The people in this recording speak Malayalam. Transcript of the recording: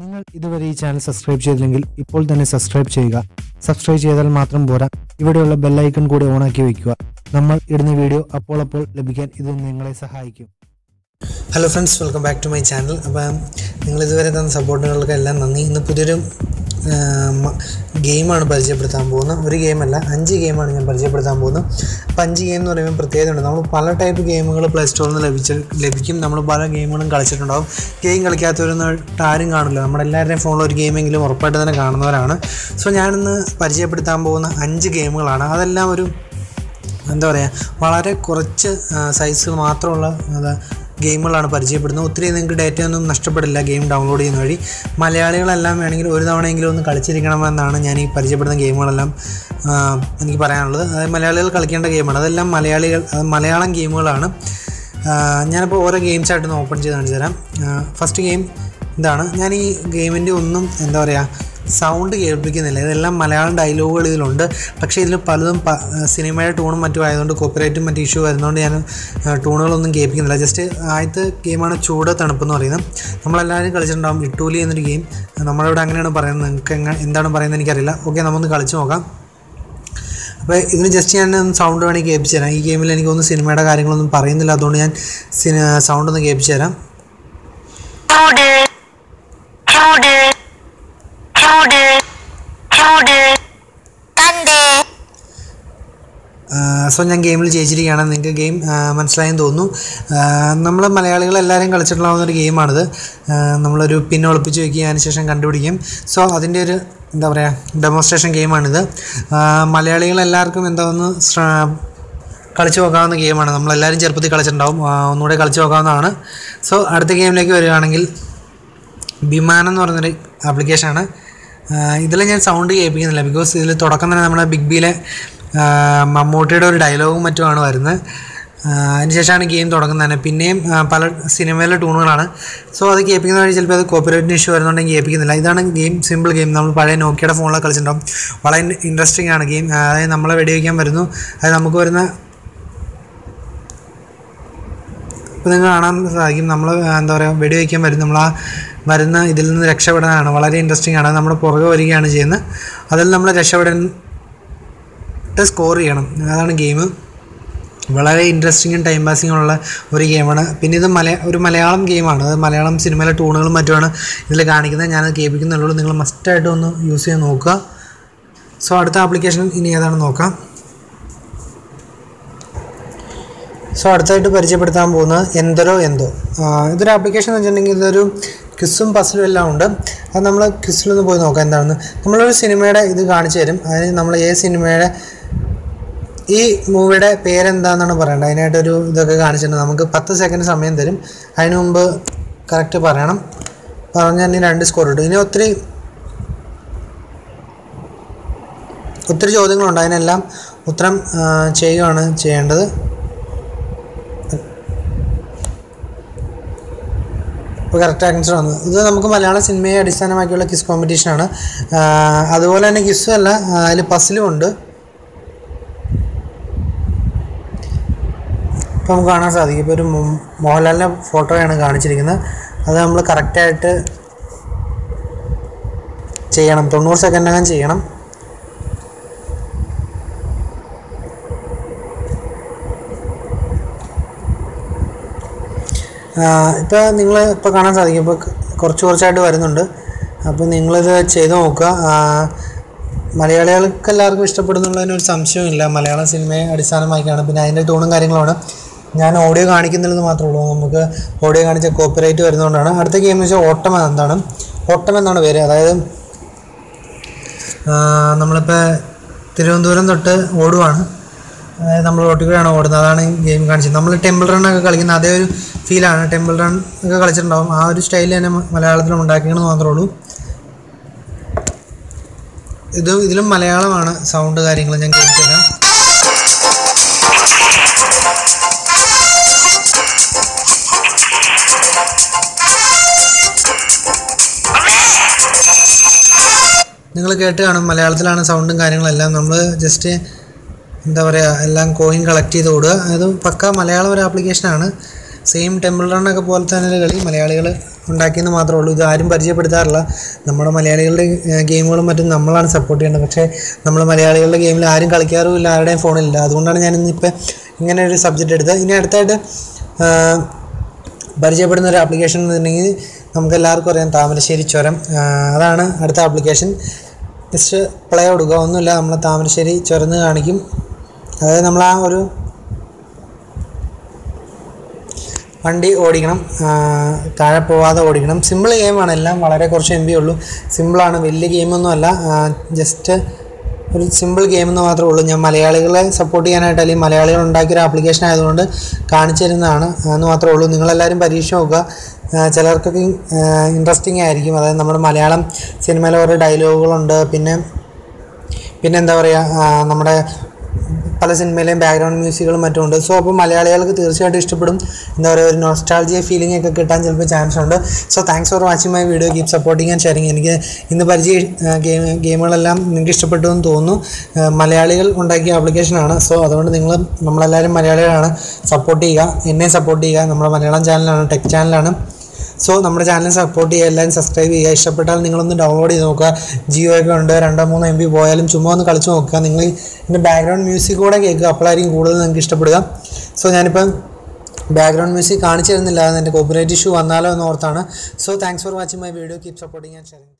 നിങ്ങൾ ഇതുവരെ ഈ ചാനൽ സബ്സ്ക്രൈബ് ചെയ്തില്ലെങ്കിൽ ഇപ്പോൾ തന്നെ സബ്സ്ക്രൈബ് ചെയ്യുക. സബ്സ്ക്രൈബ് ചെയ്താൽ മാത്രം പോരാ. ഇവിടെയുള്ള ബെല്ലൈക്കൺ കൂടി ഓണാക്കി വയ്ക്കുക നമ്മൾ ഇടുന്ന വീഡിയോ അപ്പോൾ അപ്പോൾ ലഭിക്കാൻ ഇത് നിങ്ങളെ സഹായിക്കും. Hello friends welcome back to my channel അപ്പം നിങ്ങൾ ഇതുവരെ തന്ന സപ്പോർട്ടുകൾക്ക് എല്ലാം നന്ദി. ഇന്ന് പുതിയൊരു ഗെയിമാണ് പരിചയപ്പെടുത്താൻ പോകുന്നത്. ഒരു ഗെയിമല്ല അഞ്ച് ഗെയിമാണ് ഞാൻ പരിചയപ്പെടുത്താൻ പോകുന്നത്. അപ്പം അഞ്ച് ഗെയിം എന്ന് പറയുമ്പോൾ പ്രത്യേകതയുണ്ട് നമ്മൾ പല ടൈപ്പ് ഗെയിമുകൾ പ്ലേ സ്റ്റോറിൽ നിന്ന് ലഭിച്ച ലഭിക്കും. നമ്മൾ പല ഗെയിമുകളും കളിച്ചിട്ടുണ്ടാകും ഗെയിം കളിക്കാത്തവരൊന്നും ആരും കാണില്ല. നമ്മളെല്ലാവരുടെയും ഫോണിൽ ഒരു ഗെയിമെങ്കിലും ഉറപ്പായിട്ട് തന്നെ കാണുന്നവരാണ്. സോ ഞാനിന്ന് പരിചയപ്പെടുത്താൻ പോകുന്ന അഞ്ച് ഗെയിമുകളാണ്. അതെല്ലാം ഒരു എന്താ പറയുക വളരെ കുറച്ച് സൈസ് മാത്രമുള്ള ഗെയിമുകളാണ് പരിചയപ്പെടുന്നത്. ഒത്തിരി നിങ്ങൾക്ക് ഡേറ്റ ഒന്നും നഷ്ടപ്പെടില്ല ഗെയിം ഡൗൺലോഡ് ചെയ്യുന്ന വഴി. മലയാളികളെല്ലാം വേണമെങ്കിൽ ഒരു തവണയെങ്കിലും ഒന്ന് കളിച്ചിരിക്കണമെന്നാണ് ഞാൻ ഈ പരിചയപ്പെടുന്ന ഗെയിമുകളെല്ലാം എനിക്ക് പറയാനുള്ളത്. അതായത് മലയാളികൾ കളിക്കേണ്ട ഗെയിമാണ്. അതെല്ലാം മലയാളികൾ മലയാളം ഗെയിമുകളാണ്. ഞാനിപ്പോൾ ഓരോ ഗെയിംസ് ആയിട്ട് ഒന്ന് ഓപ്പൺ ചെയ്ത് കാണിച്ചു തരാം. ഫസ്റ്റ് ഗെയിം ഇതാണ്. ഞാൻ ഈ ഗെയിമിന്റെ ഒന്നും എന്താ പറയുക സൗണ്ട് കേൾപ്പിക്കുന്നില്ല. ഇതെല്ലാം മലയാളം ഡയലോഗുകൾ ഇതിലുണ്ട്. പക്ഷേ ഇതിൽ പലതും സിനിമയുടെ ടൂണും മറ്റും ആയതുകൊണ്ട് കോപ്പിറൈറ്റും മറ്റു ഇഷ്യൂ വരുന്നതുകൊണ്ട് ഞാൻ ടൂണുകളൊന്നും കേൾപ്പിക്കുന്നില്ല. ജസ്റ്റ് ആദ്യത്തെ ഗെയിമാണ് ചൂട് തണുപ്പ് എന്ന് പറയുന്നത്. നമ്മളെല്ലാവരും കളിച്ചിട്ടുണ്ടാകും ഇട്ടൂലി എന്നൊരു ഗെയിം നമ്മളിവിടെ അങ്ങനെയാണ് പറയുന്നത്. നിങ്ങൾക്ക് എന്താണ് പറയുന്നത് എനിക്കറിയില്ല. ഓക്കെ നമുക്കൊന്ന് കളിച്ച് നോക്കാം. അപ്പോൾ ഇതിന് ജസ്റ്റ് ഞാൻ സൗണ്ട് വേണമെങ്കിൽ കേൾപ്പിച്ച് തരാം. ഈ ഗെയിമിൽ എനിക്കൊന്നും സിനിമയുടെ കാര്യങ്ങളൊന്നും പറയുന്നില്ല. അതുകൊണ്ട് ഞാൻ സൗണ്ട് ഒന്ന് കേൾപ്പിച്ച് തരാം ചൂട് ചൂട് ചൂട് ചൂട് കണ്ട് സോ ഞാൻ ഗെയിമിൽ ജയിച്ചിരിക്കുകയാണ്. നിങ്ങൾക്ക് ഗെയിം മനസ്സിലായെന്ന് തോന്നുന്നു. നമ്മൾ മലയാളികൾ എല്ലാവരും ഒരു ഗെയിമാണിത്. നമ്മളൊരു പിൻ ഒളിപ്പിച്ച് വയ്ക്കുക അതിന് ശേഷം കണ്ടുപിടിക്കും. സോ അതിന്റെ ഒരു എന്താ പറയുക ഡെമോൺസ്ട്രേഷൻ ഗെയിമാണിത്. മലയാളികൾ എല്ലാവർക്കും എന്താ ഒന്ന് കളിച്ചു നോക്കാവുന്ന ഗെയിമാണ്. നമ്മളെല്ലാവരും ചെറുപ്പത്തിൽ കളിച്ചിട്ടുണ്ടാവും. ഒന്നുകൂടെ കളിച്ചു നോക്കാവുന്നതാണ്. സോ അടുത്ത ഗെയിമിലേക്ക് വരികയാണെങ്കിൽ വിമാനം എന്ന് പറയുന്നൊരു ആപ്ലിക്കേഷനാണ് ഇതിൽ ഞാൻ സൗണ്ട് കേൾപ്പിക്കുന്നില്ല. ബിക്കോസ് ഇതിൽ തുടക്കം തന്നെ നമ്മുടെ ബിഗ് ബിയിലെ മമ്മൂട്ടിയുടെ ഒരു ഡയലോഗും മറ്റുമാണ് വരുന്നത്. അതിനുശേഷമാണ് ഗെയിം തുടങ്ങുന്നത് തന്നെ. പിന്നെയും പല സിനിമയിലെ ടൂണുകളാണ് സോ അത് കേൾപ്പിക്കുന്ന വഴി ചിലപ്പോൾ അത് കോപ്പിറൈറ്റിന് ഇഷ്യൂ വരുന്നുണ്ടെങ്കിൽ കേൾപ്പിക്കുന്നില്ല. ഇതാണ് ഗെയിം സിമ്പിൾ ഗെയിം നമ്മൾ പഴയ നോക്കിയുടെ ഫോണിലൊക്കെ കളിച്ചിട്ടുണ്ടാവും. വളരെ ഇൻട്രസ്റ്റിംഗ് ആണ് ഗെയിം അതായത് നമ്മളെ വെടിവെക്കാൻ വരുന്നു. അത് നമുക്ക് വരുന്ന ഇപ്പോൾ നിങ്ങൾ കാണാൻ സാധിക്കും. നമ്മൾ എന്താ പറയുക വെടിവെക്കാൻ വരും നമ്മൾ ആ വരുന്ന ഇതിൽ നിന്ന് രക്ഷപ്പെടാനാണ് വളരെ ഇൻട്രസ്റ്റിംഗ് ആണ്. നമ്മൾ പുറകെ വരികയാണ് ചെയ്യുന്നത്. അതിൽ നമ്മൾ രക്ഷപ്പെടാൻ സ്കോർ ചെയ്യണം. അതാണ് ഗെയിം വളരെ ഇൻട്രസ്റ്റിങ്ങും ടൈം പാസിങ്ങും ഉള്ള ഒരു ഗെയിമാണ് പിന്നെ ഇത് മലയ ഒരു മലയാളം ഗെയിമാണ് അത് മലയാളം സിനിമയിലെ ടൂണുകളും മറ്റുമാണ് ഇതിൽ കാണിക്കുന്നത്. ഞാനത് കേൾപ്പിക്കുന്നുള്ളൂ. നിങ്ങൾ മസ്റ്റായിട്ട് ഒന്ന് യൂസ് ചെയ്ത് നോക്കുക. സോ അടുത്ത ആപ്ലിക്കേഷൻ ഇനി ഏതാണെന്ന് നോക്കാം. സോ അടുത്തായിട്ട് പരിചയപ്പെടുത്താൻ പോകുന്നത് എന്തരോ എന്തോ. ഇതൊരു ആപ്ലിക്കേഷൻ എന്ന് വെച്ചിട്ടുണ്ടെങ്കിൽ ഇതൊരു ക്വിസും പസിലും എല്ലാം ഉണ്ട്. അത് നമ്മൾ ക്വിസിലൊന്ന് പോയി നോക്കാം എന്താണെന്ന്. നമ്മളൊരു സിനിമയുടെ ഇത് കാണിച്ചു തരും. അതിന് നമ്മൾ ഏത് സിനിമയുടെ ഈ മൂവിയുടെ പേരെന്താണെന്നാണ് പറയേണ്ടത്? അതിനായിട്ടൊരു ഇതൊക്കെ കാണിച്ചിട്ടുണ്ട്. നമുക്ക് പത്ത് സെക്കൻഡ് സമയം തരും. അതിനു മുമ്പ് കറക്റ്റ് പറയണം. പറഞ്ഞാൽ രണ്ട് സ്കോർ ഇട്ടു ഇനി ഒത്തിരി ഒത്തിരി ചോദ്യങ്ങളുണ്ട്. അതിനെല്ലാം ഉത്തരം ചെയ്യുകയാണ് ചെയ്യേണ്ടത്. ഇപ്പോൾ കറക്റ്റ് ആൻസർ വന്നു ഇത് നമുക്ക് മലയാള സിനിമയെ അടിസ്ഥാനമാക്കിയുള്ള കിസ് കോമ്പറ്റീഷനാണ് അതുപോലെ തന്നെ കിസ്സും അല്ല അതിൽ പസിലും ഉണ്ട്. ഇപ്പോൾ നമുക്ക് കാണാൻ സാധിക്കും. ഇപ്പോൾ ഒരു മോഹൻലാലിന്റെ ഫോട്ടോയാണ് കാണിച്ചിരിക്കുന്നത്. അത് നമ്മൾ കറക്റ്റായിട്ട് ചെയ്യണം. തൊണ്ണൂറ് സെക്കൻഡിനകം ചെയ്യണം. ഇപ്പോൾ നിങ്ങൾ ഇപ്പോൾ കാണാൻ സാധിക്കും. ഇപ്പോൾ കുറച്ച് കുറച്ചായിട്ട് വരുന്നുണ്ട്. അപ്പോൾ നിങ്ങളിത് ചെയ്ത് നോക്കുക. മലയാളികൾക്ക് എല്ലാവർക്കും ഇഷ്ടപ്പെടുന്നുള്ളതിനൊരു സംശയമില്ല മലയാള സിനിമയെ അടിസ്ഥാനമാക്കിയാണ്. പിന്നെ അതിന്റെ ടൂണും കാര്യങ്ങളുമാണ് ഞാൻ ഓഡിയോ കാണിക്കുന്നില്ലെന്ന് മാത്രമേ ഉള്ളൂ. നമുക്ക് ഓഡിയോ കാണിച്ച കോപ്പിറൈറ്റ് വരുന്നതുകൊണ്ടാണ്. അടുത്ത ഗെയിം എന്ന് വെച്ചാൽ ഓട്ടം എന്താണ് ഓട്ടം എന്നാണ് പേര്. അതായത് നമ്മളിപ്പോൾ തിരുവനന്തപുരം തൊട്ട് ഓടുവാണ്. അതായത് നമ്മൾ റോട്ടിൽ ഓടുന്നത്. അതാണ് ഗെയിം കാണിച്ചത്. നമ്മൾ ടെമ്പിൾ റൺ ഒക്കെ കളിക്കുന്ന അതേ ഒരു ഫീലാണ് ടെമ്പിൾ റൺ ഒക്കെ കളിച്ചിട്ടുണ്ടാവും. ആ ഒരു സ്റ്റൈൽ തന്നെ മലയാളത്തിലും ഉണ്ടാക്കിയെന്ന് മാത്രമേ ഉള്ളൂ. ഇത് ഇതിലും മലയാളമാണ് സൗണ്ട് കാര്യങ്ങൾ ഞാൻ കേൾപ്പിച്ചു നിങ്ങൾ കേട്ട് കാണും മലയാളത്തിലാണ് സൗണ്ടും കാര്യങ്ങളെല്ലാം. നമ്മൾ ജസ്റ്റ് എന്താ പറയുക എല്ലാം കോയിൻ കളക്ട് ചെയ്ത് ഓടുക. അത് പക്ക മലയാളം ഒരു ആപ്ലിക്കേഷനാണ് സെയിം ടെമ്പിൾ റണ്ണൊക്കെ പോലെ തന്നെ കളി മലയാളികൾ ഉണ്ടാക്കിയെന്ന് മാത്രമേ ഉള്ളൂ. ഇത് ആരും പരിചയപ്പെടുത്താറില്ല. നമ്മുടെ മലയാളികളുടെ ഗെയിമുകളും മറ്റും നമ്മളാണ് സപ്പോർട്ട് ചെയ്യേണ്ടത്. പക്ഷേ നമ്മൾ മലയാളികളുടെ ഗെയിമിൽ ആരും കളിക്കാറുമില്ല ആരുടെയും ഫോണിലില്ല അതുകൊണ്ടാണ് ഞാൻ ഇന്നിപ്പോൾ ഇങ്ങനെ ഒരു സബ്ജക്റ്റ് എടുത്തത്. ഇനി അടുത്തായിട്ട് പരിചയപ്പെടുന്ന ഒരു ആപ്ലിക്കേഷൻ എന്ന് പറഞ്ഞിട്ടുണ്ടെങ്കിൽ നമുക്ക് എല്ലാവർക്കും അറിയാം. താമരശ്ശേരി ചുരം. അതാണ് അടുത്ത ആപ്ലിക്കേഷൻ ജസ്റ്റ് പ്ലേ കൊടുക്കുക. ഒന്നുമില്ല. നമ്മൾ താമരശ്ശേരി ചുരന്ന് കാണിക്കും. അതായത് നമ്മൾ ആ ഒരു വണ്ടി ഓടിക്കണം. താഴെ പോവാതെ ഓടിക്കണം. സിമ്പിൾ ഗെയിമാണ് എല്ലാം വളരെ കുറച്ച് എം ബി ഉള്ളൂ സിമ്പിളാണ് വലിയ ഗെയിമൊന്നുമല്ല ജസ്റ്റ് ഒരു സിമ്പിൾ ഗെയിം എന്ന് മാത്രമേ ഉള്ളൂ. ഞാൻ മലയാളികളെ സപ്പോർട്ട് ചെയ്യാനായിട്ട് അല്ലെങ്കിൽ മലയാളികൾ ഉണ്ടാക്കിയ ഒരു ആപ്ലിക്കേഷൻ ആയതുകൊണ്ട് കാണിച്ചു തരുന്നതാണ് എന്ന് മാത്രമേ ഉള്ളൂ. നിങ്ങളെല്ലാവരും പരീക്ഷ നോക്കുക. ചിലർക്കൊക്കെ ഇൻട്രസ്റ്റിംഗ് ആയിരിക്കും. അതായത് നമ്മുടെ മലയാളം സിനിമയിലെ ഓരോ ഡയലോഗുകളുണ്ട് പിന്നെ പിന്നെ എന്താ പറയുക നമ്മുടെ പല സിനിമയിലെയും ബാക്ക്ഗ്രൗണ്ട് മ്യൂസിക്കുകളും മറ്റും ഉണ്ട് സോ അപ്പോൾ മലയാളികൾക്ക് തീർച്ചയായിട്ടും ഇഷ്ടപ്പെടും. എന്താ പറയുക ഒരു നോസ്റ്റാൾജിയ ഫീലിംഗ് ഒക്കെ കിട്ടാൻ ചിലപ്പോൾ ചാൻസ് ഉണ്ട്. So thanks for watching my video keep supporting and sharing എനിക്ക് ഇന്ന് പരിചയ ഗെയിം ഗെയിമുകളെല്ലാം നിങ്ങൾക്ക് ഇഷ്ടപ്പെട്ടു എന്ന് തോന്നുന്നു. മലയാളികൾ ഉണ്ടാക്കിയ ആപ്ലിക്കേഷനാണ് സോ അതുകൊണ്ട് നിങ്ങൾ നമ്മളെല്ലാവരും മലയാളികളാണ്. സപ്പോർട്ട് ചെയ്യുക. എന്നെ സപ്പോർട്ട് ചെയ്യുക. നമ്മുടെ മലയാളം ചാനലാണ് ടെക് ചാനലാണ് സോ നമ്മുടെ ചാനൽ സപ്പോർട്ട് ചെയ്യുക എല്ലാവരും സബ്സ്ക്രൈബ് ചെയ്യുക. ഇഷ്ടപ്പെട്ടാൽ നിങ്ങളൊന്ന് ഡൗൺലോഡ് ചെയ്ത് നോക്കുക. ജിയോ ഒക്കെ ഉണ്ട് രണ്ടോ മൂന്നോ എം ബി പോയാലും ചുമ്മാ ഒന്ന് കളിച്ച് നോക്കുക. നിങ്ങൾ ഇതിന്റെ ബാക്ക്ഗ്രൗണ്ട് മ്യൂസിക് കൂടെ കേൾക്കുക. അപ്പോഴായിരിക്കും കൂടുതൽ നിങ്ങൾക്ക് ഇഷ്ടപ്പെടുക. സോ ഞാനിപ്പം ബാക്ക്ഗ്രൗണ്ട് മ്യൂസിക് കാണിച്ചിരുന്നില്ല തരുന്നില്ല. എന്റെ കോപ്പറേറ്റ് ഇഷ്യൂ വന്നാലോ എന്ന് ഓർത്താണ്. So thanks for watching my video keep supporting and sharing